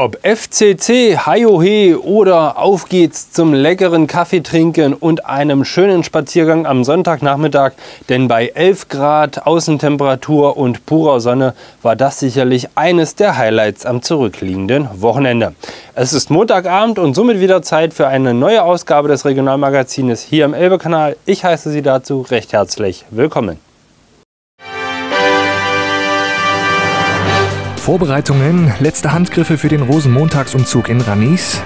Ob FCC, Haiohe oder auf geht's zum leckeren Kaffee trinken und einem schönen Spaziergang am Sonntagnachmittag, denn bei 11 Grad Außentemperatur und purer Sonne war das sicherlich eines der Highlights am zurückliegenden Wochenende. Es ist Montagabend und somit wieder Zeit für eine neue Ausgabe des Regionalmagazines hier im Elbe-Kanal. Ich heiße Sie dazu recht herzlich willkommen. Vorbereitungen, letzte Handgriffe für den Rosenmontagsumzug in Ranis.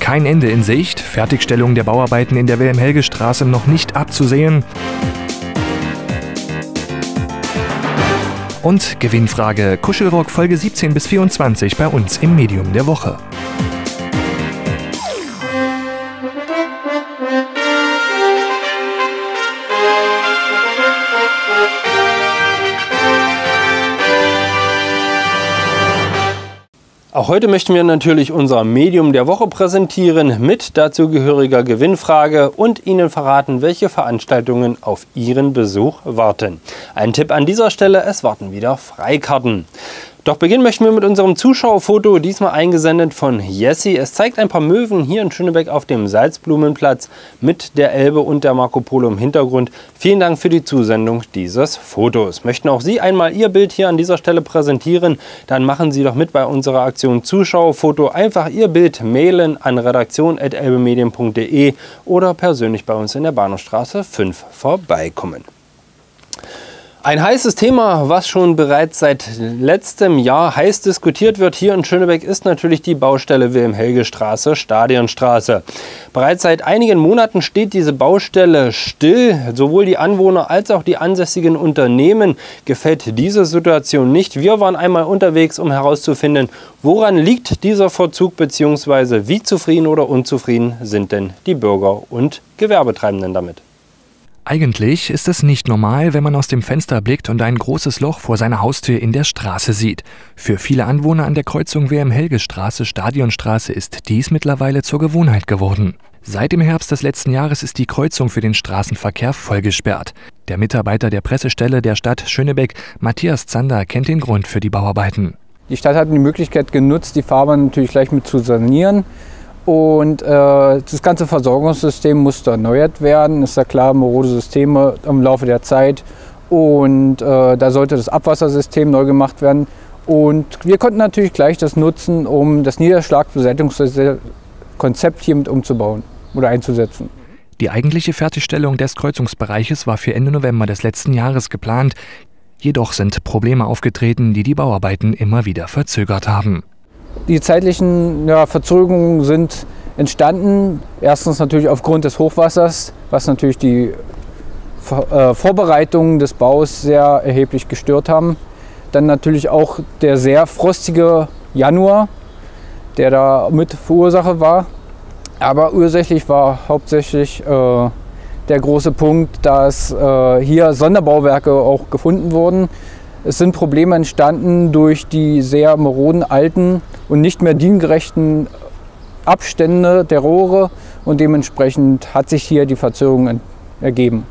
Kein Ende in Sicht, Fertigstellung der Bauarbeiten in der Wilhelm-Helge-Straße noch nicht abzusehen. Und Gewinnfrage Kuschelrock Folge 17 bis 24 bei uns im Medium der Woche. Heute möchten wir natürlich unser Medium der Woche präsentieren mit dazugehöriger Gewinnfrage und Ihnen verraten, welche Veranstaltungen auf Ihren Besuch warten. Ein Tipp an dieser Stelle, es warten wieder Freikarten. Doch beginnen möchten wir mit unserem Zuschauerfoto, diesmal eingesendet von Jessie. Es zeigt ein paar Möwen hier in Schönebeck auf dem Salzblumenplatz mit der Elbe und der Marco Polo im Hintergrund. Vielen Dank für die Zusendung dieses Fotos. Möchten auch Sie einmal Ihr Bild hier an dieser Stelle präsentieren, dann machen Sie doch mit bei unserer Aktion Zuschauerfoto. Einfach Ihr Bild mailen an redaktion.elbemedien.de oder persönlich bei uns in der Bahnhofstraße 5 vorbeikommen. Ein heißes Thema, was schon bereits seit letztem Jahr heiß diskutiert wird hier in Schönebeck, ist natürlich die Baustelle Wilhelm-Helge-Straße, Stadionstraße. Bereits seit einigen Monaten steht diese Baustelle still. Sowohl die Anwohner als auch die ansässigen Unternehmen gefällt diese Situation nicht. Wir waren einmal unterwegs, um herauszufinden, woran liegt dieser Verzug bzw. wie zufrieden oder unzufrieden sind denn die Bürger und Gewerbetreibenden damit. Eigentlich ist es nicht normal, wenn man aus dem Fenster blickt und ein großes Loch vor seiner Haustür in der Straße sieht. Für viele Anwohner an der Kreuzung WM-Helge-Straße, Stadionstraße ist dies mittlerweile zur Gewohnheit geworden. Seit dem Herbst des letzten Jahres ist die Kreuzung für den Straßenverkehr vollgesperrt. Der Mitarbeiter der Pressestelle der Stadt Schönebeck, Matthias Zander, kennt den Grund für die Bauarbeiten. Die Stadt hat die Möglichkeit genutzt, die Fahrbahn natürlich gleich mit zu sanieren. Und äh, das ganze Versorgungssystem musste erneuert werden. Ist ja klar, marode Systeme im Laufe der Zeit. Und äh, da sollte das Abwassersystem neu gemacht werden. Und wir konnten natürlich gleich das nutzen, um das Niederschlagsbeseitigungskonzept hier mit umzubauen oder einzusetzen. Die eigentliche Fertigstellung des Kreuzungsbereiches war für Ende November des letzten Jahres geplant. Jedoch sind Probleme aufgetreten, die die Bauarbeiten immer wieder verzögert haben. Die zeitlichen ja, Verzögerungen sind entstanden. Erstens natürlich aufgrund des Hochwassers, was natürlich die äh, Vorbereitungen des Baus sehr erheblich gestört haben. Dann natürlich auch der sehr frostige Januar, der da mit Verursacher war. Aber ursächlich war hauptsächlich äh, der große Punkt, dass äh, hier Sonderbauwerke auch gefunden wurden. Es sind Probleme entstanden durch die sehr maroden alten und nicht mehr diengerechten Abstände der Rohre und dementsprechend hat sich hier die Verzögerung ergeben.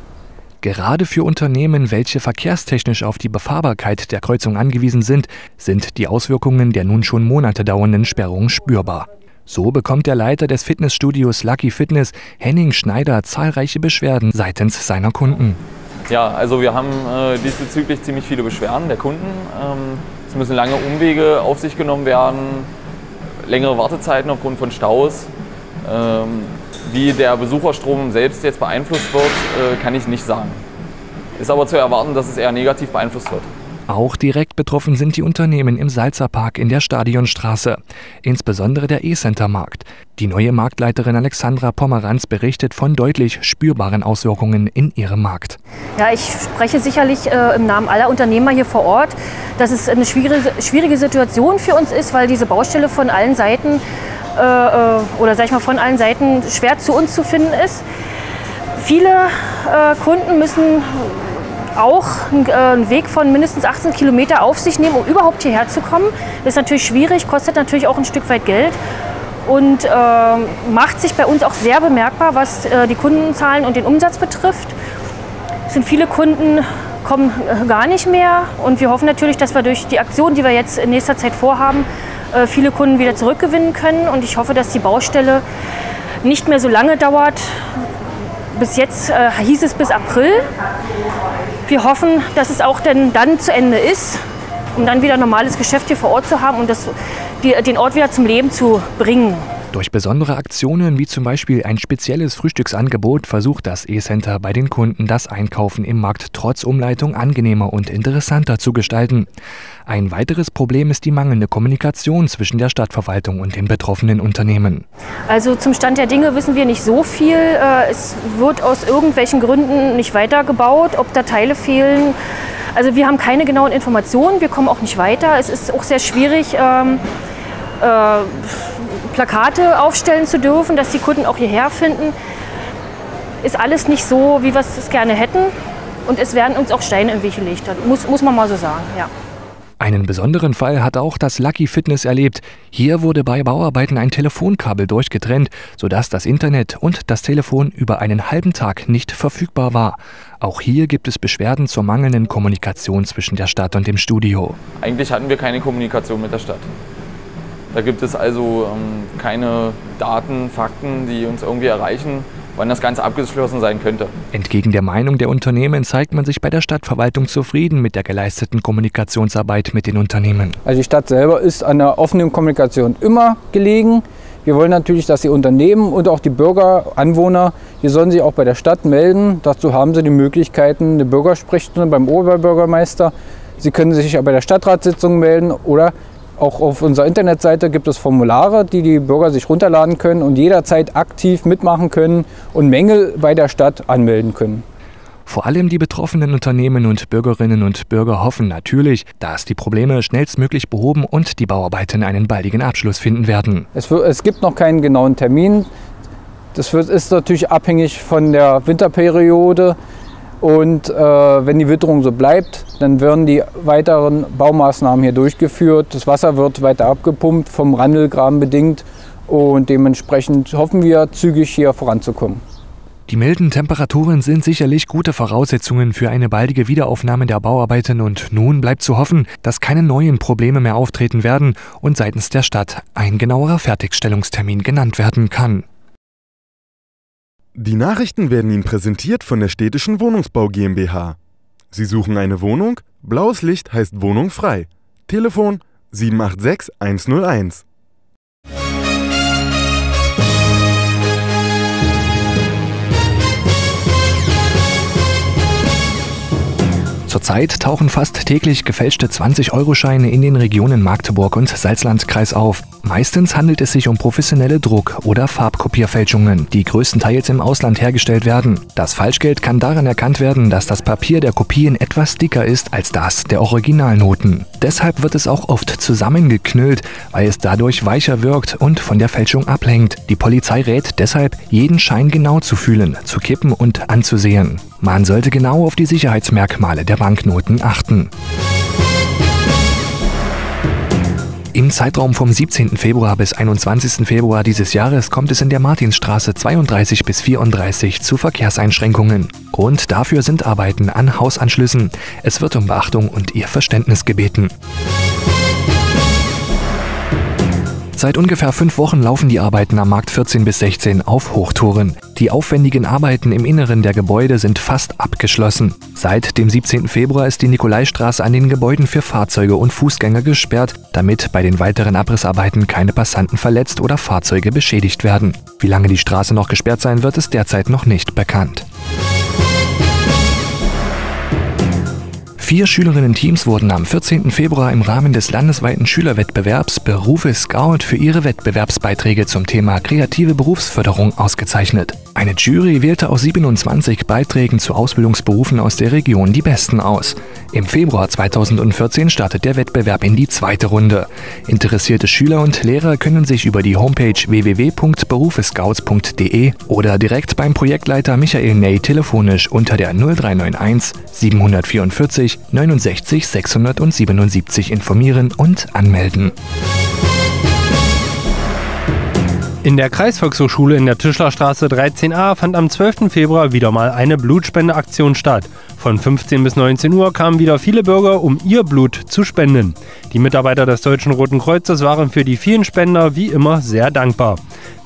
Gerade für Unternehmen, welche verkehrstechnisch auf die Befahrbarkeit der Kreuzung angewiesen sind, sind die Auswirkungen der nun schon Monate dauernden Sperrung spürbar. So bekommt der Leiter des Fitnessstudios Lucky Fitness, Henning Schneider, zahlreiche Beschwerden seitens seiner Kunden. Ja, also wir haben äh, diesbezüglich ziemlich viele Beschwerden der Kunden. Ähm, es müssen lange Umwege auf sich genommen werden, längere Wartezeiten aufgrund von Staus. Ähm, wie der Besucherstrom selbst jetzt beeinflusst wird, äh, kann ich nicht sagen. Ist aber zu erwarten, dass es eher negativ beeinflusst wird. Auch direkt betroffen sind die Unternehmen im Salzerpark in der Stadionstraße, insbesondere der E-Center-Markt. Die neue Marktleiterin Alexandra Pomeranz berichtet von deutlich spürbaren Auswirkungen in ihrem Markt. Ja, ich spreche sicherlich äh, im Namen aller Unternehmer hier vor Ort, dass es eine schwierige, schwierige Situation für uns ist, weil diese Baustelle von allen Seiten äh, äh oder sag ich mal von allen Seiten schwer zu uns zu finden ist. Viele äh, Kunden müssen auch äh, einen Weg von mindestens 18 Kilometer auf sich nehmen, um überhaupt hierher zu kommen. Das ist natürlich schwierig, kostet natürlich auch ein Stück weit Geld und äh, macht sich bei uns auch sehr bemerkbar, was äh, die Kundenzahlen und den Umsatz betrifft. Es sind viele Kunden kommen äh, gar nicht mehr. Und wir hoffen natürlich, dass wir durch die Aktion, die wir jetzt in nächster Zeit vorhaben, äh, viele Kunden wieder zurückgewinnen können. Und ich hoffe, dass die Baustelle nicht mehr so lange dauert. Bis jetzt äh, hieß es bis April. Wir hoffen, dass es auch denn dann zu Ende ist, um dann wieder normales Geschäft hier vor Ort zu haben und das, die, den Ort wieder zum Leben zu bringen. Durch besondere Aktionen wie zum Beispiel ein spezielles Frühstücksangebot versucht das E-Center bei den Kunden das Einkaufen im Markt trotz Umleitung angenehmer und interessanter zu gestalten. Ein weiteres Problem ist die mangelnde Kommunikation zwischen der Stadtverwaltung und den betroffenen Unternehmen. Also zum Stand der Dinge wissen wir nicht so viel. Äh, es wird aus irgendwelchen Gründen nicht weitergebaut, ob da Teile fehlen. Also wir haben keine genauen Informationen, wir kommen auch nicht weiter. Es ist auch sehr schwierig. Ähm, äh, Plakate aufstellen zu dürfen, dass die Kunden auch hierher finden, ist alles nicht so, wie wir es gerne hätten. Und es werden uns auch Steine im Weg gelegt, muss, muss man mal so sagen. Ja. Einen besonderen Fall hat auch das Lucky Fitness erlebt. Hier wurde bei Bauarbeiten ein Telefonkabel durchgetrennt, sodass das Internet und das Telefon über einen halben Tag nicht verfügbar war. Auch hier gibt es Beschwerden zur mangelnden Kommunikation zwischen der Stadt und dem Studio. Eigentlich hatten wir keine Kommunikation mit der Stadt. Da gibt es also ähm, keine Daten, Fakten, die uns irgendwie erreichen, wann das Ganze abgeschlossen sein könnte. Entgegen der Meinung der Unternehmen zeigt man sich bei der Stadtverwaltung zufrieden mit der geleisteten Kommunikationsarbeit mit den Unternehmen. Also die Stadt selber ist an der offenen Kommunikation immer gelegen. Wir wollen natürlich, dass die Unternehmen und auch die Bürger, Anwohner, die sollen sich auch bei der Stadt melden. Dazu haben sie die Möglichkeiten, eine Bürgersprechstunde beim Oberbürgermeister. Sie können sich auch bei der Stadtratssitzung melden oder auch auf unserer Internetseite gibt es Formulare, die die Bürger sich runterladen können und jederzeit aktiv mitmachen können und Mängel bei der Stadt anmelden können. Vor allem die betroffenen Unternehmen und Bürgerinnen und Bürger hoffen natürlich, dass die Probleme schnellstmöglich behoben und die Bauarbeiten einen baldigen Abschluss finden werden. Es, es gibt noch keinen genauen Termin. Das wird, ist natürlich abhängig von der Winterperiode. Und äh, wenn die Witterung so bleibt, dann werden die weiteren Baumaßnahmen hier durchgeführt. Das Wasser wird weiter abgepumpt, vom Randelgraben bedingt. Und dementsprechend hoffen wir, zügig hier voranzukommen. Die milden Temperaturen sind sicherlich gute Voraussetzungen für eine baldige Wiederaufnahme der Bauarbeiten und nun bleibt zu hoffen, dass keine neuen Probleme mehr auftreten werden und seitens der Stadt ein genauerer Fertigstellungstermin genannt werden kann. Die Nachrichten werden Ihnen präsentiert von der Städtischen Wohnungsbau GmbH. Sie suchen eine Wohnung? Blaues Licht heißt Wohnung frei. Telefon 786 101. Zurzeit tauchen fast täglich gefälschte 20-Euro-Scheine in den Regionen Magdeburg und Salzlandkreis auf. Meistens handelt es sich um professionelle Druck- oder Farbkopierfälschungen, die größtenteils im Ausland hergestellt werden. Das Falschgeld kann daran erkannt werden, dass das Papier der Kopien etwas dicker ist als das der Originalnoten. Deshalb wird es auch oft zusammengeknüllt, weil es dadurch weicher wirkt und von der Fälschung ablenkt. Die Polizei rät deshalb, jeden Schein genau zu fühlen, zu kippen und anzusehen. Man sollte genau auf die Sicherheitsmerkmale der Banknoten achten. Im Zeitraum vom 17. Februar bis 21. Februar dieses Jahres kommt es in der Martinsstraße 32 bis 34 zu Verkehrseinschränkungen. Grund dafür sind Arbeiten an Hausanschlüssen. Es wird um Beachtung und ihr Verständnis gebeten. Seit ungefähr fünf Wochen laufen die Arbeiten am Markt 14 bis 16 auf Hochtouren. Die aufwendigen Arbeiten im Inneren der Gebäude sind fast abgeschlossen. Seit dem 17. Februar ist die Nikolaistraße an den Gebäuden für Fahrzeuge und Fußgänger gesperrt, damit bei den weiteren Abrissarbeiten keine Passanten verletzt oder Fahrzeuge beschädigt werden. Wie lange die Straße noch gesperrt sein wird, ist derzeit noch nicht bekannt. Vier Schülerinnen-Teams wurden am 14. Februar im Rahmen des landesweiten Schülerwettbewerbs Berufe Scout für ihre Wettbewerbsbeiträge zum Thema kreative Berufsförderung ausgezeichnet. Eine Jury wählte aus 27 Beiträgen zu Ausbildungsberufen aus der Region die besten aus. Im Februar 2014 startet der Wettbewerb in die zweite Runde. Interessierte Schüler und Lehrer können sich über die Homepage www.berufescouts.de oder direkt beim Projektleiter Michael Ney telefonisch unter der 0391 744 69 677 informieren und anmelden. In der Kreisvolkshochschule in der Tischlerstraße 13a fand am 12. Februar wieder mal eine Blutspendeaktion statt. Von 15 bis 19 Uhr kamen wieder viele Bürger, um ihr Blut zu spenden. Die Mitarbeiter des Deutschen Roten Kreuzes waren für die vielen Spender wie immer sehr dankbar.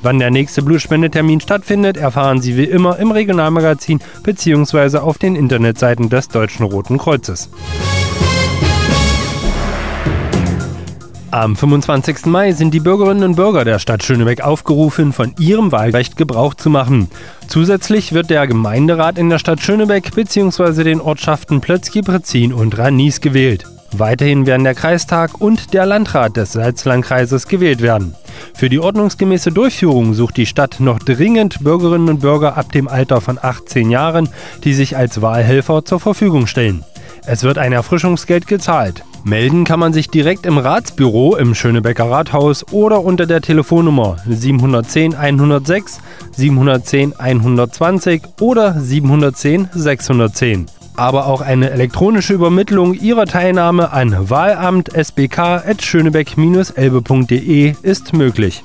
Wann der nächste Blutspendetermin stattfindet, erfahren Sie wie immer im Regionalmagazin bzw. auf den Internetseiten des Deutschen Roten Kreuzes. Am 25. Mai sind die Bürgerinnen und Bürger der Stadt Schönebeck aufgerufen, von ihrem Wahlrecht Gebrauch zu machen. Zusätzlich wird der Gemeinderat in der Stadt Schönebeck bzw. den Ortschaften Plötzky, Prezin und Ranis gewählt. Weiterhin werden der Kreistag und der Landrat des Salzlandkreises gewählt werden. Für die ordnungsgemäße Durchführung sucht die Stadt noch dringend Bürgerinnen und Bürger ab dem Alter von 18 Jahren, die sich als Wahlhelfer zur Verfügung stellen. Es wird ein Erfrischungsgeld gezahlt. Melden kann man sich direkt im Ratsbüro im Schönebecker Rathaus oder unter der Telefonnummer 710 106, 710 120 oder 710 610. Aber auch eine elektronische Übermittlung Ihrer Teilnahme an wahlamt.sbk.schönebeck-elbe.de ist möglich.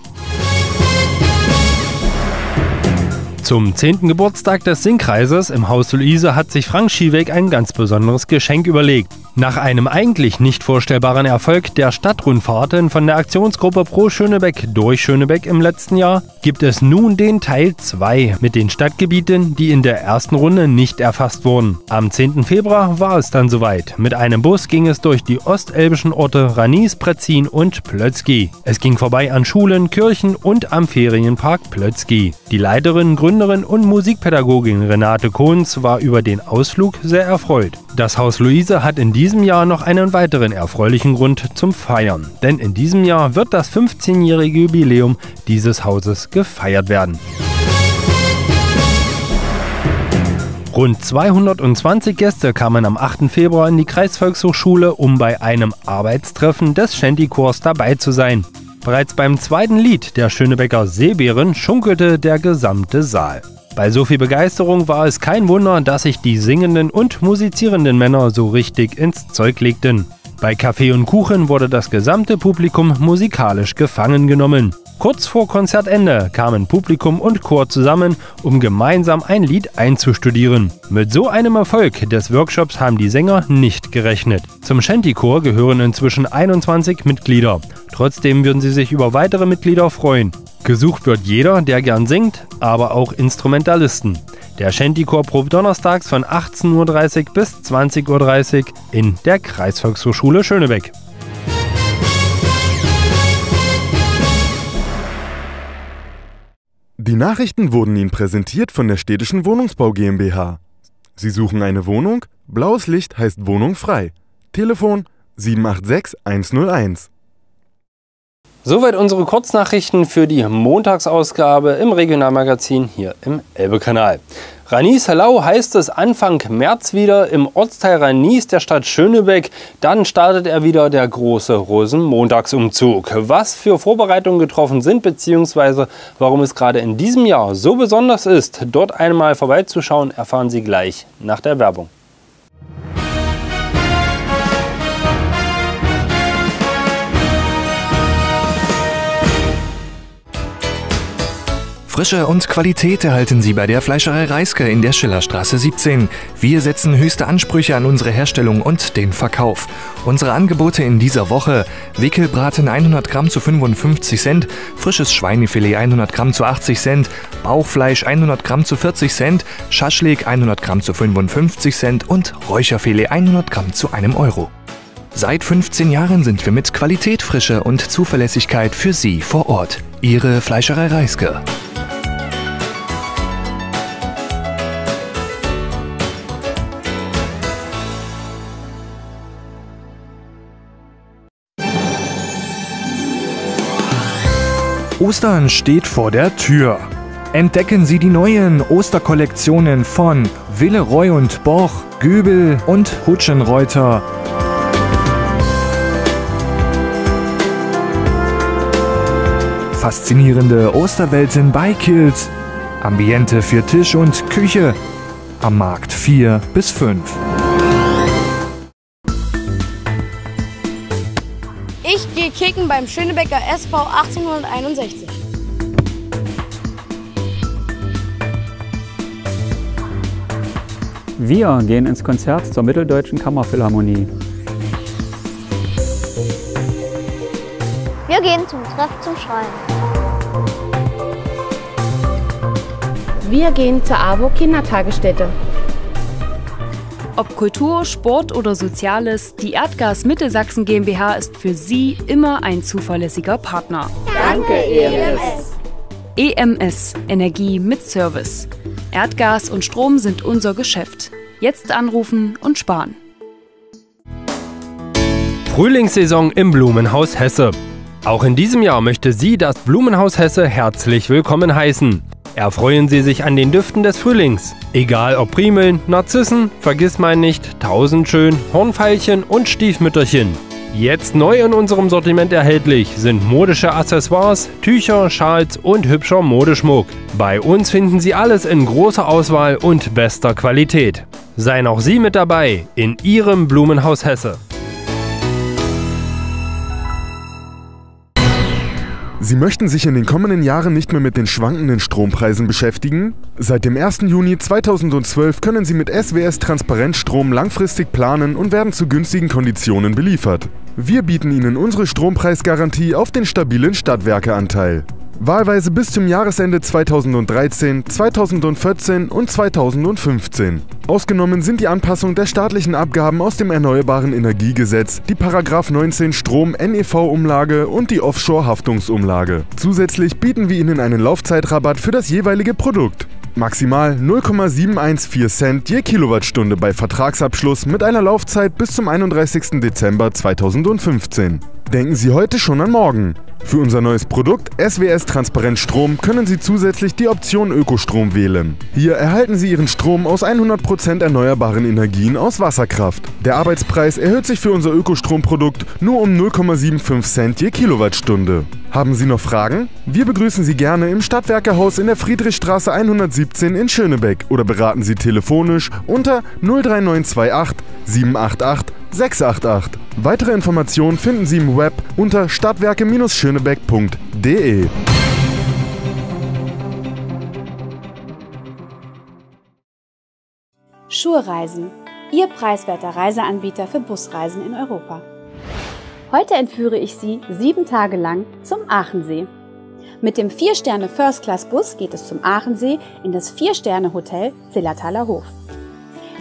Zum 10. Geburtstag des Singkreises im Haus Luise hat sich Frank Schieweg ein ganz besonderes Geschenk überlegt. Nach einem eigentlich nicht vorstellbaren Erfolg der Stadtrundfahrten von der Aktionsgruppe Pro Schönebeck durch Schönebeck im letzten Jahr gibt es nun den Teil 2 mit den Stadtgebieten, die in der ersten Runde nicht erfasst wurden. Am 10. Februar war es dann soweit. Mit einem Bus ging es durch die ostelbischen Orte Ranis, Prezin und Plötzky. Es ging vorbei an Schulen, Kirchen und am Ferienpark Plötzky. Die Leiterin, Gründerin und Musikpädagogin Renate Kohns war über den Ausflug sehr erfreut. Das Haus Luise hat in diesem Jahr noch einen weiteren erfreulichen Grund zum Feiern. Denn in diesem Jahr wird das 15-jährige Jubiläum dieses Hauses gefeiert werden. Rund 220 Gäste kamen am 8. Februar in die Kreisvolkshochschule, um bei einem Arbeitstreffen des Shanty-Chors dabei zu sein. Bereits beim zweiten Lied der Schönebecker Seebären schunkelte der gesamte Saal. Bei so viel Begeisterung war es kein Wunder, dass sich die singenden und musizierenden Männer so richtig ins Zeug legten. Bei Kaffee und Kuchen wurde das gesamte Publikum musikalisch gefangen genommen. Kurz vor Konzertende kamen Publikum und Chor zusammen, um gemeinsam ein Lied einzustudieren. Mit so einem Erfolg des Workshops haben die Sänger nicht gerechnet. Zum Shanty-Chor gehören inzwischen 21 Mitglieder. Trotzdem würden sie sich über weitere Mitglieder freuen. Gesucht wird jeder, der gern singt, aber auch Instrumentalisten. Der Shanty-Chor probt donnerstags von 18.30 Uhr bis 20.30 Uhr in der Kreisvolkshochschule Schönebeck. Die Nachrichten wurden Ihnen präsentiert von der Städtischen Wohnungsbau GmbH. Sie suchen eine Wohnung? Blaues Licht heißt Wohnung frei. Telefon 786 101. Soweit unsere Kurznachrichten für die Montagsausgabe im Regionalmagazin hier im Elbe-Kanal. Ranis Halau heißt es Anfang März wieder im Ortsteil Ranis der Stadt Schönebeck. Dann startet er wieder der große Rosenmontagsumzug. Was für Vorbereitungen getroffen sind, beziehungsweise warum es gerade in diesem Jahr so besonders ist, dort einmal vorbeizuschauen, erfahren Sie gleich nach der Werbung. Frische und Qualität erhalten Sie bei der Fleischerei Reiske in der Schillerstraße 17. Wir setzen höchste Ansprüche an unsere Herstellung und den Verkauf. Unsere Angebote in dieser Woche: Wickelbraten 100 Gramm zu 55 Cent, frisches Schweinefilet 100 Gramm zu 80 Cent, Bauchfleisch 100 Gramm zu 40 Cent, Schaschlik 100 Gramm zu 55 Cent und Räucherfilet 100 Gramm zu einem Euro. Seit 15 Jahren sind wir mit Qualität, Frische und Zuverlässigkeit für Sie vor Ort. Ihre Fleischerei Reiske. Ostern steht vor der Tür. Entdecken Sie die neuen Osterkollektionen von Villeroy und Boch, Göbel und Hutschenreuter. Faszinierende Osterwelten bei Kilt. Ambiente für Tisch und Küche. Am Markt 4 bis 5. kicken beim Schönebecker SV 1861. Wir gehen ins Konzert zur Mitteldeutschen Kammerphilharmonie. Wir gehen zum Treff zum Schreien. Wir gehen zur AWO Kindertagesstätte. Ob Kultur, Sport oder Soziales, die Erdgas Mittelsachsen GmbH ist für Sie immer ein zuverlässiger Partner. Danke, EMS. EMS, Energie mit Service. Erdgas und Strom sind unser Geschäft. Jetzt anrufen und sparen. Frühlingssaison im Blumenhaus Hesse. Auch in diesem Jahr möchte sie das Blumenhaus Hesse herzlich willkommen heißen. Erfreuen Sie sich an den Düften des Frühlings. Egal ob Primeln, Narzissen, Vergissmeinnicht, Tausendschön, Hornfeilchen und Stiefmütterchen. Jetzt neu in unserem Sortiment erhältlich sind modische Accessoires, Tücher, Schals und hübscher Modeschmuck. Bei uns finden Sie alles in großer Auswahl und bester Qualität. Seien auch Sie mit dabei in Ihrem Blumenhaus Hesse. Sie möchten sich in den kommenden Jahren nicht mehr mit den schwankenden Strompreisen beschäftigen? Seit dem 1. Juni 2012 können Sie mit SWS Transparentstrom langfristig planen und werden zu günstigen Konditionen beliefert. Wir bieten Ihnen unsere Strompreisgarantie auf den stabilen Stadtwerkeanteil. Wahlweise bis zum Jahresende 2013, 2014 und 2015. Ausgenommen sind die Anpassung der staatlichen Abgaben aus dem Erneuerbaren Energiegesetz, die 19 Strom NEV-Umlage und die Offshore-Haftungsumlage. Zusätzlich bieten wir Ihnen einen Laufzeitrabatt für das jeweilige Produkt. Maximal 0,714 Cent je Kilowattstunde bei Vertragsabschluss mit einer Laufzeit bis zum 31. Dezember 2015. Denken Sie heute schon an morgen. Für unser neues Produkt SWS Transparent Strom können Sie zusätzlich die Option Ökostrom wählen. Hier erhalten Sie Ihren Strom aus 100% erneuerbaren Energien aus Wasserkraft. Der Arbeitspreis erhöht sich für unser Ökostromprodukt nur um 0,75 Cent je Kilowattstunde. Haben Sie noch Fragen? Wir begrüßen Sie gerne im Stadtwerkehaus in der Friedrichstraße 117 in Schönebeck oder beraten Sie telefonisch unter 03928 788 688. Weitere Informationen finden Sie im Web unter stadtwerke-schönebeck.de. Schurreisen, Ihr preiswerter Reiseanbieter für Busreisen in Europa. Heute entführe ich Sie sieben Tage lang zum Aachensee. Mit dem 4-Sterne First Class Bus geht es zum Aachensee in das 4-Sterne-Hotel Zillertaler Hof.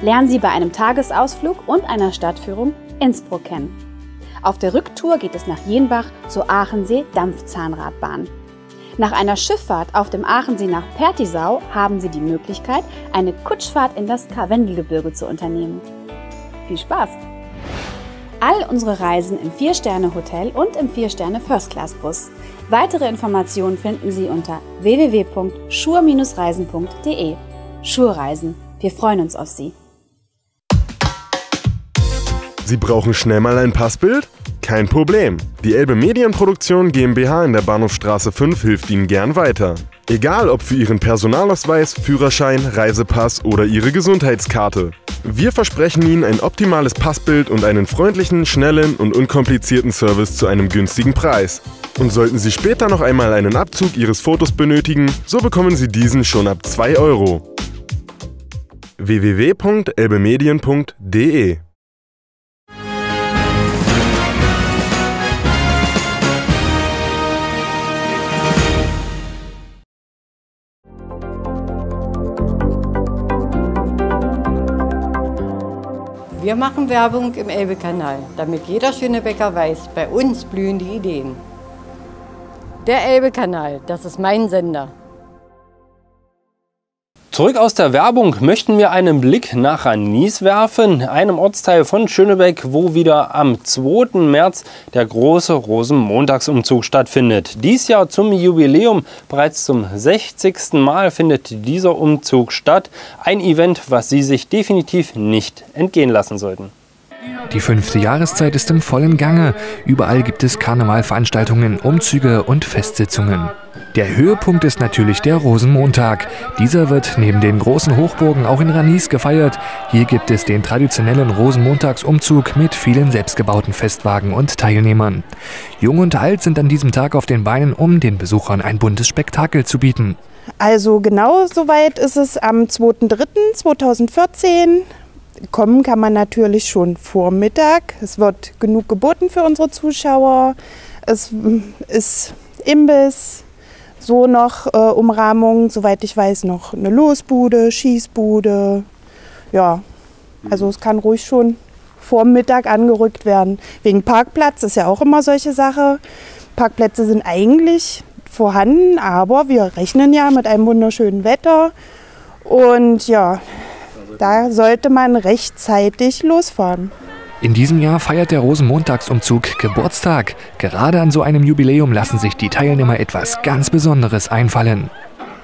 Lernen Sie bei einem Tagesausflug und einer Stadtführung Innsbruck kennen. Auf der Rücktour geht es nach Jenbach zur Aachensee Dampfzahnradbahn. Nach einer Schifffahrt auf dem Aachensee nach Pertisau haben Sie die Möglichkeit, eine Kutschfahrt in das Karwendelgebirge zu unternehmen. Viel Spaß! All unsere Reisen im 4-Sterne-Hotel und im 4-Sterne-First-Class-Bus. Weitere Informationen finden Sie unter www.schur-reisen.de. Schurreisen. Wir freuen uns auf Sie. Sie brauchen schnell mal ein Passbild? Kein Problem. Die Elbe Medienproduktion GmbH in der Bahnhofstraße 5 hilft Ihnen gern weiter. Egal ob für Ihren Personalausweis, Führerschein, Reisepass oder Ihre Gesundheitskarte. Wir versprechen Ihnen ein optimales Passbild und einen freundlichen, schnellen und unkomplizierten Service zu einem günstigen Preis. Und sollten Sie später noch einmal einen Abzug Ihres Fotos benötigen, so bekommen Sie diesen schon ab 2 Euro. www.elbemedien.de Wir machen Werbung im Elbe-Kanal, damit jeder Schönebecker weiß, bei uns blühen die Ideen. Der Elbe-Kanal, das ist mein Sender. Zurück aus der Werbung möchten wir einen Blick nach Ranis werfen, einem Ortsteil von Schönebeck, wo wieder am 2. März der große Rosenmontagsumzug stattfindet. Dies Jahr zum Jubiläum, bereits zum 60. Mal findet dieser Umzug statt. Ein Event, was Sie sich definitiv nicht entgehen lassen sollten. Die fünfte Jahreszeit ist im vollen Gange. Überall gibt es Karnevalveranstaltungen, Umzüge und Festsitzungen. Der Höhepunkt ist natürlich der Rosenmontag. Dieser wird neben den großen Hochburgen auch in Ranis gefeiert. Hier gibt es den traditionellen Rosenmontagsumzug mit vielen selbstgebauten Festwagen und Teilnehmern. Jung und alt sind an diesem Tag auf den Beinen, um den Besuchern ein buntes Spektakel zu bieten. Also genau soweit ist es am 2.3.2014. Kommen kann man natürlich schon vor Mittag. Es wird genug geboten für unsere Zuschauer. Es ist Imbiss, so noch äh, Umrahmung, soweit ich weiß, noch eine Losbude, Schießbude. Ja, also es kann ruhig schon vor Mittag angerückt werden. Wegen Parkplatz ist ja auch immer solche Sache. Parkplätze sind eigentlich vorhanden, aber wir rechnen ja mit einem wunderschönen Wetter. Und ja, da sollte man rechtzeitig losfahren. In diesem Jahr feiert der Rosenmontagsumzug Geburtstag. Gerade an so einem Jubiläum lassen sich die Teilnehmer etwas ganz Besonderes einfallen.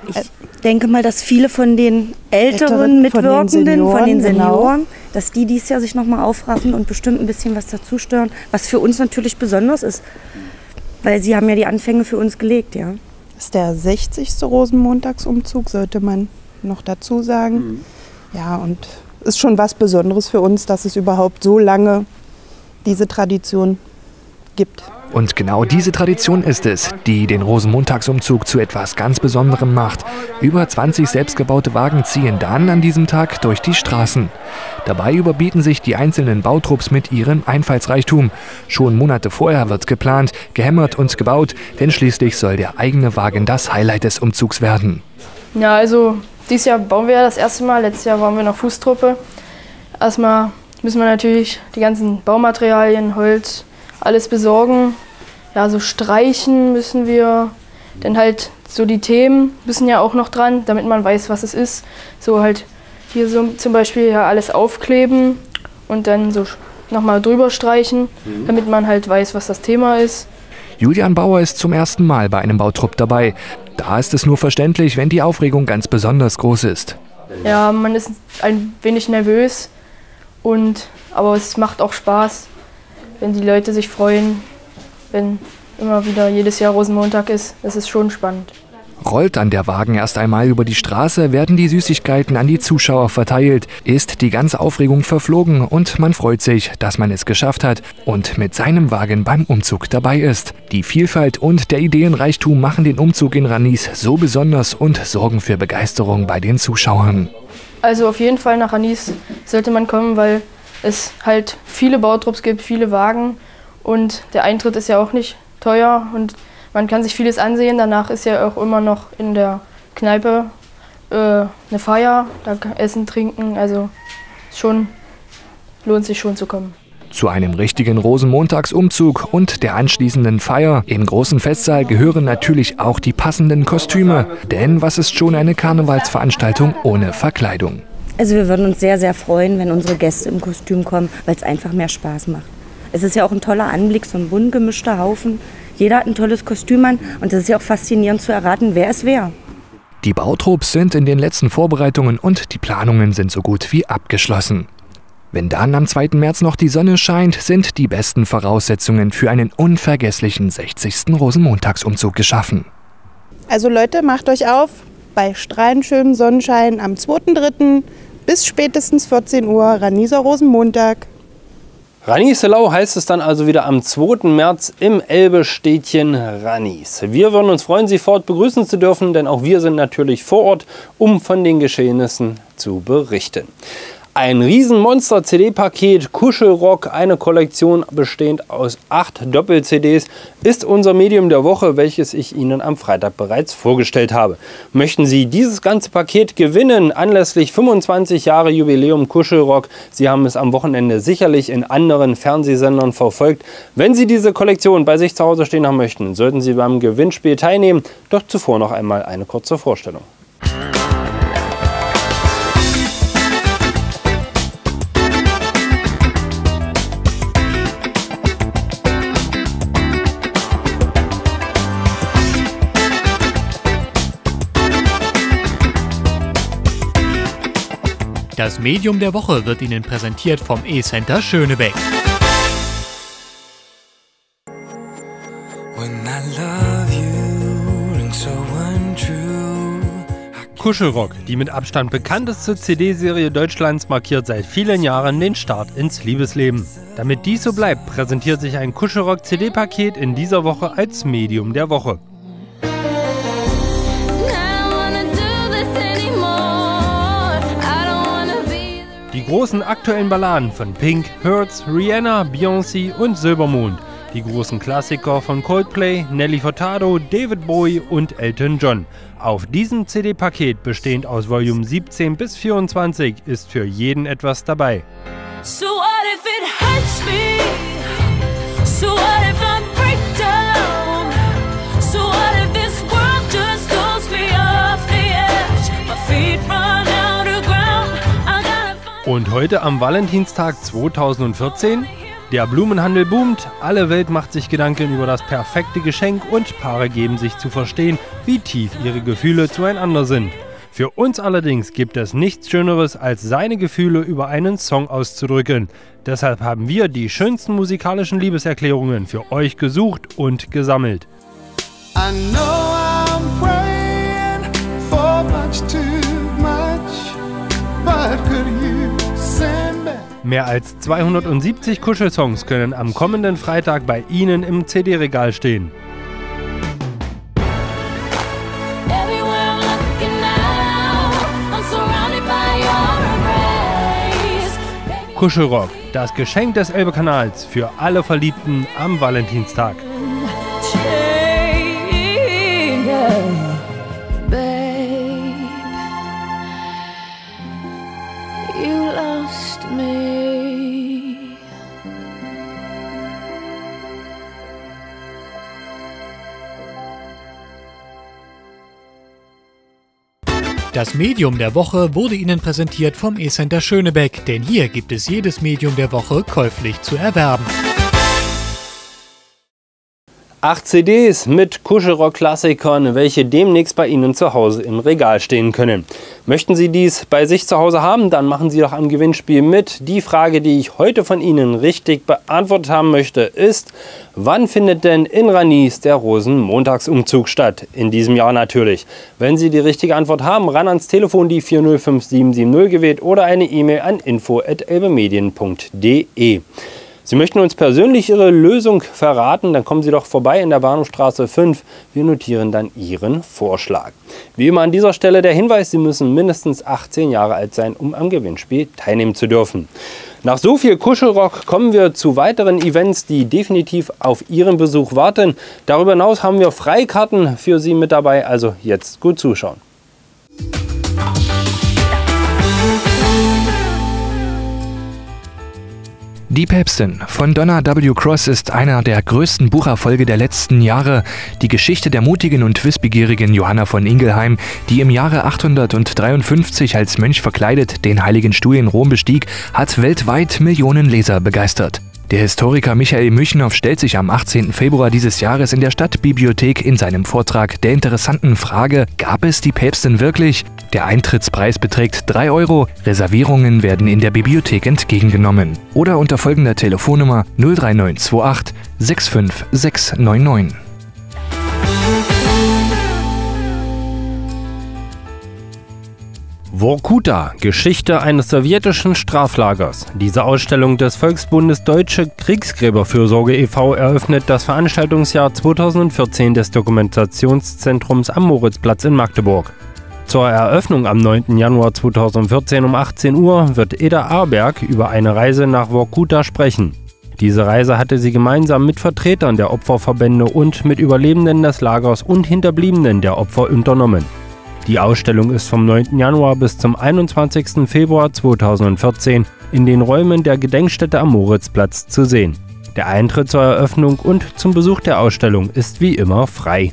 Ich denke mal, dass viele von den älteren Mitwirkenden, von den Senioren, genau. dass die dies Jahr sich nochmal aufraffen und bestimmt ein bisschen was dazu stören, was für uns natürlich besonders ist. Weil sie haben ja die Anfänge für uns gelegt, ja. Das ist der 60. Rosenmontagsumzug, sollte man noch dazu sagen. Mhm. Ja, und ist schon was Besonderes für uns, dass es überhaupt so lange diese Tradition gibt. Und genau diese Tradition ist es, die den Rosenmontagsumzug zu etwas ganz Besonderem macht. Über 20 selbstgebaute Wagen ziehen dann an diesem Tag durch die Straßen. Dabei überbieten sich die einzelnen Bautrupps mit ihrem Einfallsreichtum. Schon Monate vorher wird geplant, gehämmert und gebaut, denn schließlich soll der eigene Wagen das Highlight des Umzugs werden. Ja, also dieses Jahr bauen wir ja das erste Mal, letztes Jahr waren wir noch Fußtruppe. Erstmal müssen wir natürlich die ganzen Baumaterialien, Holz, alles besorgen. Ja, so streichen müssen wir. Dann halt so die Themen müssen ja auch noch dran, damit man weiß, was es ist. So halt hier so zum Beispiel ja alles aufkleben und dann so nochmal drüber streichen, mhm. damit man halt weiß, was das Thema ist. Julian Bauer ist zum ersten Mal bei einem Bautrupp dabei. Da ist es nur verständlich, wenn die Aufregung ganz besonders groß ist. Ja, man ist ein wenig nervös, und, aber es macht auch Spaß wenn die Leute sich freuen, wenn immer wieder jedes Jahr Rosenmontag ist. Das ist schon spannend. Rollt dann der Wagen erst einmal über die Straße, werden die Süßigkeiten an die Zuschauer verteilt, ist die ganze Aufregung verflogen und man freut sich, dass man es geschafft hat und mit seinem Wagen beim Umzug dabei ist. Die Vielfalt und der Ideenreichtum machen den Umzug in Ranis so besonders und sorgen für Begeisterung bei den Zuschauern. Also auf jeden Fall nach Ranis sollte man kommen, weil es halt viele Bautrupps gibt, viele Wagen und der Eintritt ist ja auch nicht teuer und man kann sich vieles ansehen. Danach ist ja auch immer noch in der Kneipe äh, eine Feier, da essen, trinken, also schon lohnt sich schon zu kommen. Zu einem richtigen Rosenmontagsumzug und der anschließenden Feier im großen Festsaal gehören natürlich auch die passenden Kostüme. Denn was ist schon eine Karnevalsveranstaltung ohne Verkleidung? Also wir würden uns sehr, sehr freuen, wenn unsere Gäste im Kostüm kommen, weil es einfach mehr Spaß macht. Es ist ja auch ein toller Anblick, so ein bunt gemischter Haufen. Jeder hat ein tolles Kostüm an und es ist ja auch faszinierend zu erraten, wer es wäre. Die Bautrupps sind in den letzten Vorbereitungen und die Planungen sind so gut wie abgeschlossen. Wenn dann am 2. März noch die Sonne scheint, sind die besten Voraussetzungen für einen unvergesslichen 60. Rosenmontagsumzug geschaffen. Also Leute, macht euch auf, bei strahlend schönem Sonnenschein am 2.3 bis spätestens 14 Uhr Raniser Rosenmontag. Ranieselau heißt es dann also wieder am 2. März im Elbe-Städtchen Ranis. Wir würden uns freuen, Sie fort begrüßen zu dürfen, denn auch wir sind natürlich vor Ort, um von den Geschehnissen zu berichten. Ein Riesenmonster-CD-Paket, Kuschelrock, eine Kollektion bestehend aus acht Doppel-CDs, ist unser Medium der Woche, welches ich Ihnen am Freitag bereits vorgestellt habe. Möchten Sie dieses ganze Paket gewinnen, anlässlich 25 Jahre Jubiläum Kuschelrock? Sie haben es am Wochenende sicherlich in anderen Fernsehsendern verfolgt. Wenn Sie diese Kollektion bei sich zu Hause stehen haben möchten, sollten Sie beim Gewinnspiel teilnehmen. Doch zuvor noch einmal eine kurze Vorstellung. Das Medium der Woche wird Ihnen präsentiert vom E-Center Schönebeck. Kuschelrock, die mit Abstand bekannteste CD-Serie Deutschlands, markiert seit vielen Jahren den Start ins Liebesleben. Damit dies so bleibt, präsentiert sich ein Kuschelrock-CD-Paket in dieser Woche als Medium der Woche. Großen aktuellen Balladen von Pink, Hertz, Rihanna, Beyoncé und Silbermond. Die großen Klassiker von Coldplay, Nelly Furtado, David Bowie und Elton John. Auf diesem CD-Paket, bestehend aus Volume 17 bis 24, ist für jeden etwas dabei. So what if it hurts me? So heute am Valentinstag 2014 der Blumenhandel boomt, alle Welt macht sich Gedanken über das perfekte Geschenk und Paare geben sich zu verstehen, wie tief ihre Gefühle zueinander sind. Für uns allerdings gibt es nichts Schöneres, als seine Gefühle über einen Song auszudrücken. Deshalb haben wir die schönsten musikalischen Liebeserklärungen für euch gesucht und gesammelt. I know I'm Mehr als 270 Kuschelsongs können am kommenden Freitag bei Ihnen im CD-Regal stehen. Kuschelrock, das Geschenk des Elbe-Kanals für alle Verliebten am Valentinstag. Das Medium der Woche wurde Ihnen präsentiert vom E-Center Schönebeck, denn hier gibt es jedes Medium der Woche käuflich zu erwerben. Acht CDs mit Kuschelrock-Klassikern, welche demnächst bei Ihnen zu Hause im Regal stehen können. Möchten Sie dies bei sich zu Hause haben, dann machen Sie doch am Gewinnspiel mit. Die Frage, die ich heute von Ihnen richtig beantwortet haben möchte, ist, wann findet denn in Ranis der Rosenmontagsumzug statt? In diesem Jahr natürlich. Wenn Sie die richtige Antwort haben, ran ans Telefon die 405770 gewählt oder eine E-Mail an info.elbemedien.de. Sie möchten uns persönlich Ihre Lösung verraten, dann kommen Sie doch vorbei in der Bahnhofstraße 5. Wir notieren dann Ihren Vorschlag. Wie immer an dieser Stelle der Hinweis, Sie müssen mindestens 18 Jahre alt sein, um am Gewinnspiel teilnehmen zu dürfen. Nach so viel Kuschelrock kommen wir zu weiteren Events, die definitiv auf Ihren Besuch warten. Darüber hinaus haben wir Freikarten für Sie mit dabei, also jetzt gut zuschauen. Die Päpstin von Donna W. Cross ist einer der größten Bucherfolge der letzten Jahre. Die Geschichte der mutigen und wissbegierigen Johanna von Ingelheim, die im Jahre 853 als Mönch verkleidet den Heiligen Stuhl in Rom bestieg, hat weltweit Millionen Leser begeistert. Der Historiker Michael Müchenhoff stellt sich am 18. Februar dieses Jahres in der Stadtbibliothek in seinem Vortrag der interessanten Frage, gab es die Päpstin wirklich? Der Eintrittspreis beträgt 3 Euro, Reservierungen werden in der Bibliothek entgegengenommen. Oder unter folgender Telefonnummer 03928 65699. Vorkuta, Geschichte eines sowjetischen Straflagers. Diese Ausstellung des Volksbundes Deutsche Kriegsgräberfürsorge e.V. eröffnet das Veranstaltungsjahr 2014 des Dokumentationszentrums am Moritzplatz in Magdeburg. Zur Eröffnung am 9. Januar 2014 um 18 Uhr wird Eda Arberg über eine Reise nach Vorkuta sprechen. Diese Reise hatte sie gemeinsam mit Vertretern der Opferverbände und mit Überlebenden des Lagers und Hinterbliebenen der Opfer unternommen. Die Ausstellung ist vom 9. Januar bis zum 21. Februar 2014 in den Räumen der Gedenkstätte am Moritzplatz zu sehen. Der Eintritt zur Eröffnung und zum Besuch der Ausstellung ist wie immer frei.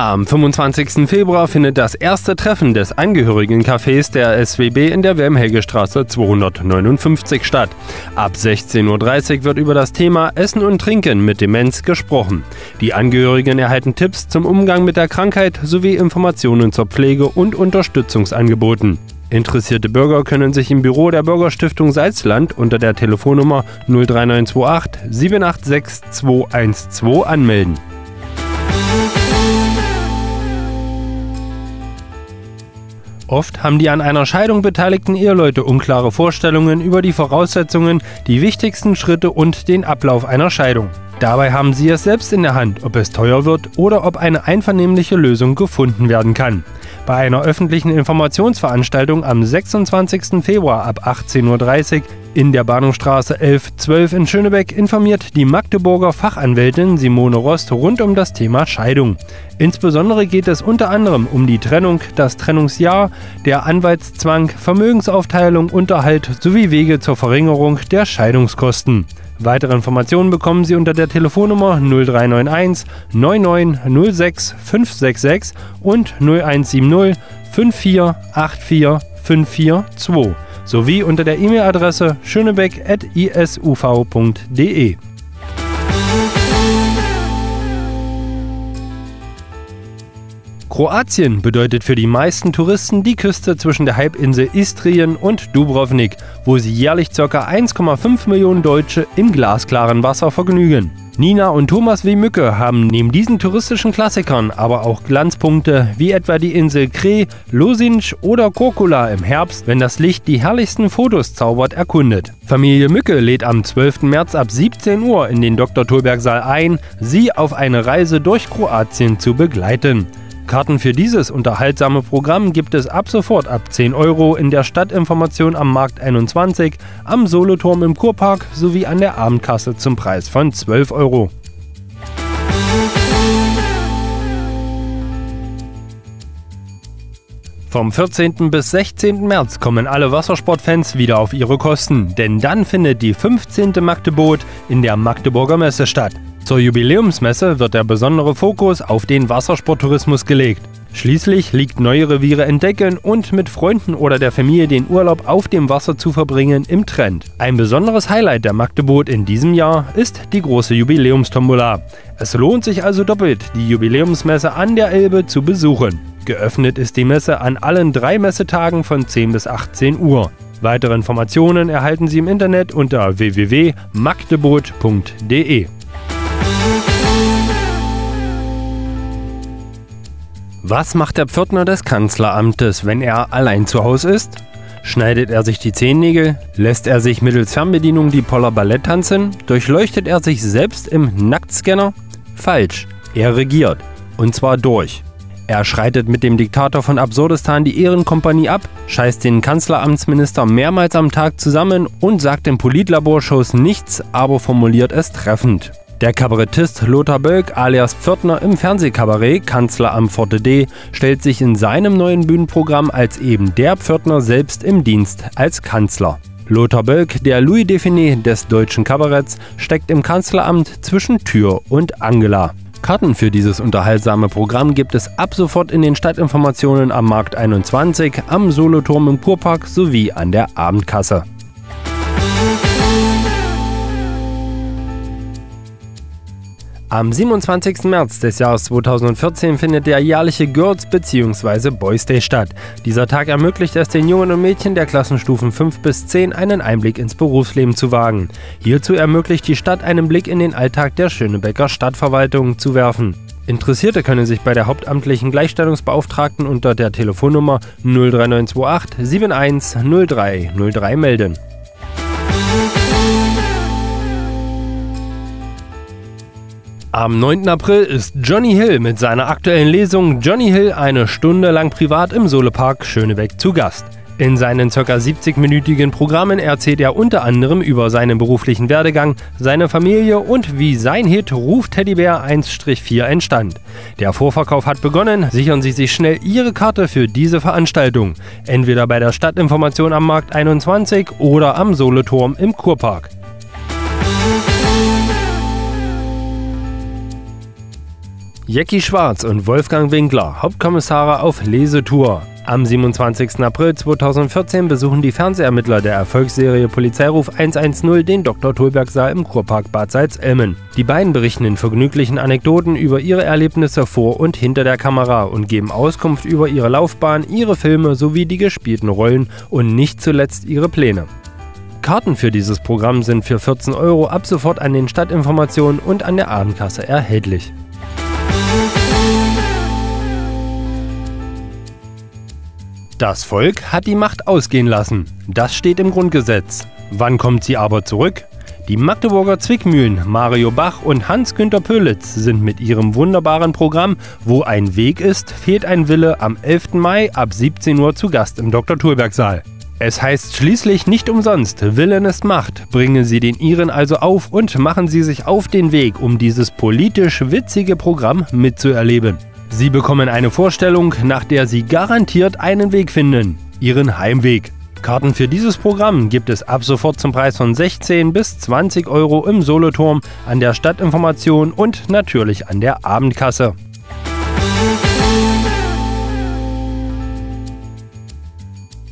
Am 25. Februar findet das erste Treffen des Angehörigencafés der SWB in der Wilhelm-Helge-Straße 259 statt. Ab 16.30 Uhr wird über das Thema Essen und Trinken mit Demenz gesprochen. Die Angehörigen erhalten Tipps zum Umgang mit der Krankheit sowie Informationen zur Pflege und Unterstützungsangeboten. Interessierte Bürger können sich im Büro der Bürgerstiftung Salzland unter der Telefonnummer 03928 786 212 anmelden. Oft haben die an einer Scheidung beteiligten Eheleute unklare Vorstellungen über die Voraussetzungen, die wichtigsten Schritte und den Ablauf einer Scheidung. Dabei haben Sie es selbst in der Hand, ob es teuer wird oder ob eine einvernehmliche Lösung gefunden werden kann. Bei einer öffentlichen Informationsveranstaltung am 26. Februar ab 18.30 Uhr in der Bahnhofstraße 1112 in Schönebeck informiert die Magdeburger Fachanwältin Simone Rost rund um das Thema Scheidung. Insbesondere geht es unter anderem um die Trennung, das Trennungsjahr, der Anwaltszwang, Vermögensaufteilung, Unterhalt sowie Wege zur Verringerung der Scheidungskosten. Weitere Informationen bekommen Sie unter der Telefonnummer 0391 9906 566 und 0170 5484 542 sowie unter der E-Mail-Adresse schönebeck.isuv.de. Kroatien bedeutet für die meisten Touristen die Küste zwischen der Halbinsel Istrien und Dubrovnik, wo sie jährlich ca. 1,5 Millionen Deutsche im glasklaren Wasser vergnügen. Nina und Thomas W. Mücke haben neben diesen touristischen Klassikern aber auch Glanzpunkte wie etwa die Insel Kre, Losinj oder Korkula im Herbst, wenn das Licht die herrlichsten Fotos zaubert, erkundet. Familie Mücke lädt am 12. März ab 17 Uhr in den Dr. Thulberg Saal ein, sie auf eine Reise durch Kroatien zu begleiten. Karten für dieses unterhaltsame Programm gibt es ab sofort ab 10 Euro in der Stadtinformation am Markt 21, am Soloturm im Kurpark sowie an der Abendkasse zum Preis von 12 Euro. Vom 14. bis 16. März kommen alle Wassersportfans wieder auf ihre Kosten, denn dann findet die 15. Magdeboot in der Magdeburger Messe statt. Zur Jubiläumsmesse wird der besondere Fokus auf den Wassersporttourismus gelegt. Schließlich liegt neue Reviere entdecken und mit Freunden oder der Familie den Urlaub auf dem Wasser zu verbringen im Trend. Ein besonderes Highlight der Magdeburg in diesem Jahr ist die große Jubiläumstombola. Es lohnt sich also doppelt, die Jubiläumsmesse an der Elbe zu besuchen. Geöffnet ist die Messe an allen drei Messetagen von 10 bis 18 Uhr. Weitere Informationen erhalten Sie im Internet unter www.magdeburg.de. Was macht der Pförtner des Kanzleramtes, wenn er allein zu Hause ist? Schneidet er sich die Zehennägel? Lässt er sich mittels Fernbedienung die Poller Ballett tanzen? Durchleuchtet er sich selbst im Nacktscanner? Falsch. Er regiert. Und zwar durch. Er schreitet mit dem Diktator von Absurdistan die Ehrenkompanie ab, scheißt den Kanzleramtsminister mehrmals am Tag zusammen und sagt in Politlaborshows nichts, aber formuliert es treffend. Der Kabarettist Lothar Bölk alias Pförtner im Fernsehkabarett Kanzler am Forte D stellt sich in seinem neuen Bühnenprogramm als eben der Pförtner selbst im Dienst als Kanzler. Lothar Bölk, der Louis Define des deutschen Kabaretts, steckt im Kanzleramt zwischen Tür und Angela. Karten für dieses unterhaltsame Programm gibt es ab sofort in den Stadtinformationen am Markt 21, am Soloturm im Kurpark sowie an der Abendkasse. Am 27. März des Jahres 2014 findet der jährliche Girls bzw. Boys Day statt. Dieser Tag ermöglicht es den Jungen und Mädchen der Klassenstufen 5 bis 10 einen Einblick ins Berufsleben zu wagen. Hierzu ermöglicht die Stadt einen Blick in den Alltag der Schönebecker Stadtverwaltung zu werfen. Interessierte können sich bei der hauptamtlichen Gleichstellungsbeauftragten unter der Telefonnummer 03928 710303 melden. Am 9. April ist Johnny Hill mit seiner aktuellen Lesung Johnny Hill eine Stunde lang privat im Solepark Schönebeck zu Gast. In seinen ca. 70-minütigen Programmen erzählt er unter anderem über seinen beruflichen Werdegang, seine Familie und wie sein Hit Ruf Teddybär 1-4 entstand. Der Vorverkauf hat begonnen, sichern Sie sich schnell Ihre Karte für diese Veranstaltung. Entweder bei der Stadtinformation am Markt 21 oder am Soleturm im Kurpark. Jackie Schwarz und Wolfgang Winkler, Hauptkommissare auf Lesetour. Am 27. April 2014 besuchen die Fernsehermittler der Erfolgsserie Polizeiruf 110 den Dr. Thulberg-Saal im Kurpark Bad Salzelmen. Die beiden berichten in vergnüglichen Anekdoten über ihre Erlebnisse vor und hinter der Kamera und geben Auskunft über ihre Laufbahn, ihre Filme sowie die gespielten Rollen und nicht zuletzt ihre Pläne. Karten für dieses Programm sind für 14 Euro ab sofort an den Stadtinformationen und an der Abendkasse erhältlich. Das Volk hat die Macht ausgehen lassen. Das steht im Grundgesetz. Wann kommt sie aber zurück? Die Magdeburger Zwickmühlen Mario Bach und Hans-Günter Pölitz sind mit ihrem wunderbaren Programm Wo ein Weg ist, fehlt ein Wille am 11. Mai ab 17 Uhr zu Gast im Dr. Thulberg Saal. Es heißt schließlich nicht umsonst, Willen ist Macht. Bringen Sie den Ihren also auf und machen Sie sich auf den Weg, um dieses politisch witzige Programm mitzuerleben. Sie bekommen eine Vorstellung, nach der Sie garantiert einen Weg finden. Ihren Heimweg. Karten für dieses Programm gibt es ab sofort zum Preis von 16 bis 20 Euro im Soloturm, an der Stadtinformation und natürlich an der Abendkasse.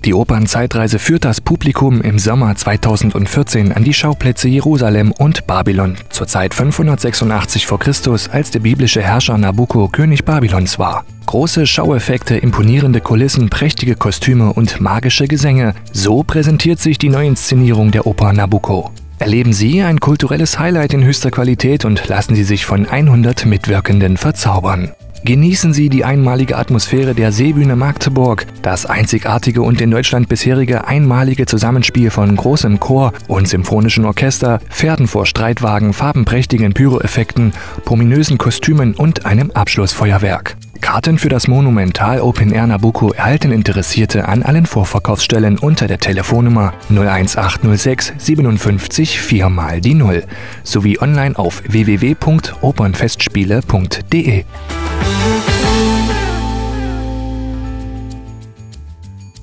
Die Opernzeitreise führt das Publikum im Sommer 2014 an die Schauplätze Jerusalem und Babylon, zur Zeit 586 v. Chr., als der biblische Herrscher Nabucco König Babylons war. Große Schaueffekte, imponierende Kulissen, prächtige Kostüme und magische Gesänge. So präsentiert sich die Neuinszenierung der Oper Nabucco. Erleben Sie ein kulturelles Highlight in höchster Qualität und lassen Sie sich von 100 Mitwirkenden verzaubern. Genießen Sie die einmalige Atmosphäre der Seebühne Magdeburg, das einzigartige und in Deutschland bisherige einmalige Zusammenspiel von großem Chor und symphonischen Orchester, Pferden vor Streitwagen, farbenprächtigen Pyroeffekten, pominösen Kostümen und einem Abschlussfeuerwerk. Karten für das Monumental Open Air Nabucco erhalten Interessierte an allen Vorverkaufsstellen unter der Telefonnummer 01806 57 4 mal die 0 sowie online auf www.opernfestspiele.de.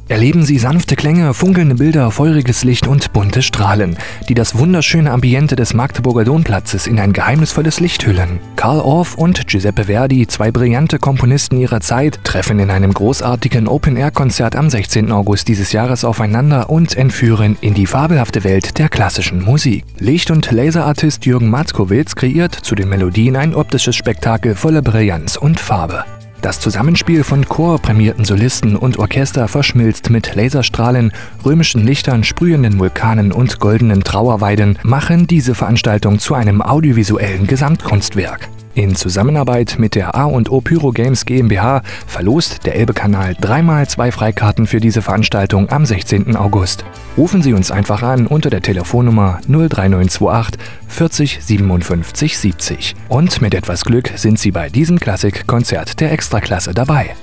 Erleben Sie sanfte Klänge, funkelnde Bilder, feuriges Licht und bunte Strahlen, die das wunderschöne Ambiente des Magdeburger Domplatzes in ein geheimnisvolles Licht hüllen. Karl Orff und Giuseppe Verdi, zwei brillante Komponisten ihrer Zeit, treffen in einem großartigen Open-Air-Konzert am 16. August dieses Jahres aufeinander und entführen in die fabelhafte Welt der klassischen Musik. Licht- und Laserartist Jürgen Matzkowitz kreiert zu den Melodien ein optisches Spektakel voller Brillanz und Farbe. Das Zusammenspiel von chorprämierten Solisten und Orchester verschmilzt mit Laserstrahlen, römischen Lichtern, sprühenden Vulkanen und goldenen Trauerweiden machen diese Veranstaltung zu einem audiovisuellen Gesamtkunstwerk. In Zusammenarbeit mit der A&O Pyro Games GmbH verlost der Elbe-Kanal dreimal zwei Freikarten für diese Veranstaltung am 16. August. Rufen Sie uns einfach an unter der Telefonnummer 03928 40 57 70. Und mit etwas Glück sind Sie bei diesem Klassikkonzert der Extraklasse dabei.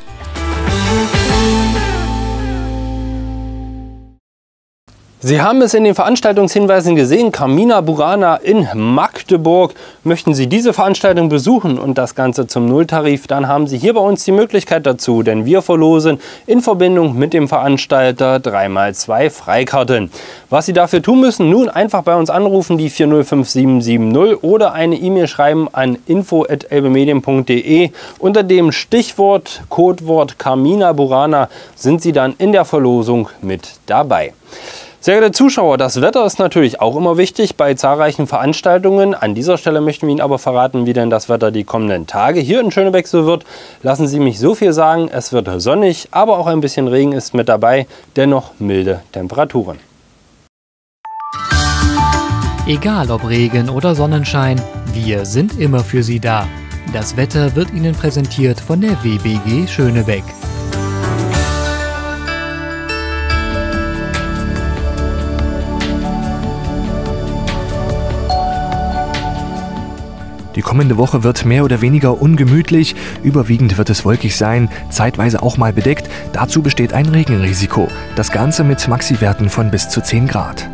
Sie haben es in den Veranstaltungshinweisen gesehen, Carmina Burana in Magdeburg. Möchten Sie diese Veranstaltung besuchen und das Ganze zum Nulltarif, dann haben Sie hier bei uns die Möglichkeit dazu, denn wir verlosen in Verbindung mit dem Veranstalter 3x2 Freikarten. Was Sie dafür tun müssen, nun einfach bei uns anrufen, die 405770 oder eine E-Mail schreiben an info.elbemedien.de. Unter dem Stichwort, Codewort Carmina Burana sind Sie dann in der Verlosung mit dabei. Sehr geehrte Zuschauer, das Wetter ist natürlich auch immer wichtig bei zahlreichen Veranstaltungen. An dieser Stelle möchten wir Ihnen aber verraten, wie denn das Wetter die kommenden Tage hier in Schönebeck so wird. Lassen Sie mich so viel sagen, es wird sonnig, aber auch ein bisschen Regen ist mit dabei, dennoch milde Temperaturen. Egal ob Regen oder Sonnenschein, wir sind immer für Sie da. Das Wetter wird Ihnen präsentiert von der WBG Schönebeck. Die kommende Woche wird mehr oder weniger ungemütlich, überwiegend wird es wolkig sein, zeitweise auch mal bedeckt, dazu besteht ein Regenrisiko, das Ganze mit Maxiwerten von bis zu 10 Grad.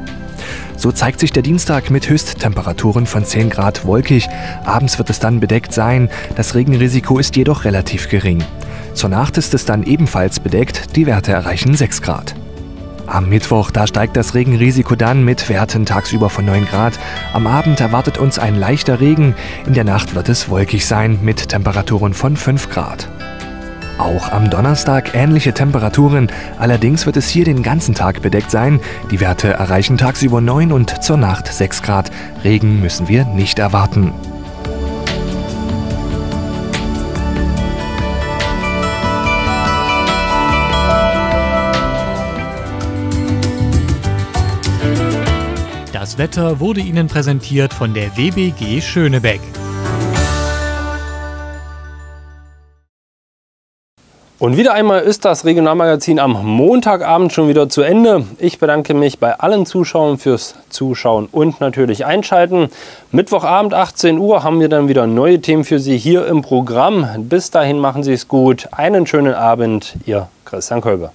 So zeigt sich der Dienstag mit Höchsttemperaturen von 10 Grad wolkig, abends wird es dann bedeckt sein, das Regenrisiko ist jedoch relativ gering. Zur Nacht ist es dann ebenfalls bedeckt, die Werte erreichen 6 Grad. Am Mittwoch, da steigt das Regenrisiko dann mit Werten tagsüber von 9 Grad. Am Abend erwartet uns ein leichter Regen. In der Nacht wird es wolkig sein mit Temperaturen von 5 Grad. Auch am Donnerstag ähnliche Temperaturen, allerdings wird es hier den ganzen Tag bedeckt sein. Die Werte erreichen tagsüber 9 und zur Nacht 6 Grad. Regen müssen wir nicht erwarten. Wetter wurde Ihnen präsentiert von der WBG Schönebeck. Und wieder einmal ist das Regionalmagazin am Montagabend schon wieder zu Ende. Ich bedanke mich bei allen Zuschauern fürs Zuschauen und natürlich Einschalten. Mittwochabend 18 Uhr haben wir dann wieder neue Themen für Sie hier im Programm. Bis dahin machen Sie es gut. Einen schönen Abend. Ihr Christian Kolbe.